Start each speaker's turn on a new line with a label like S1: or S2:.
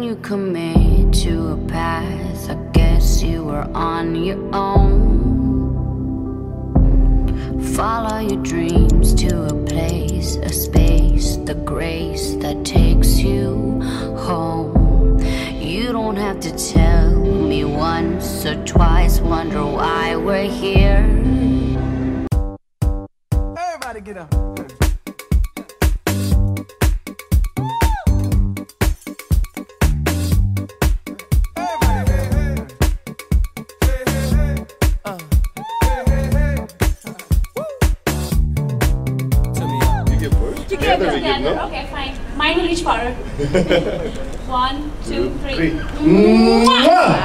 S1: you commit to a path, I guess you were on your own. Follow your dreams to a place, a space, the grace that takes you home. You don't have to tell me once or twice, wonder why we're here.
S2: Everybody get up.
S3: Get first?
S4: You
S3: Yeah,
S4: can
S3: then we
S4: go
S3: give,
S4: together.
S3: no?
S4: Okay, fine. Mine will each powder. One, two, three.
S3: Three.
S4: Mwah!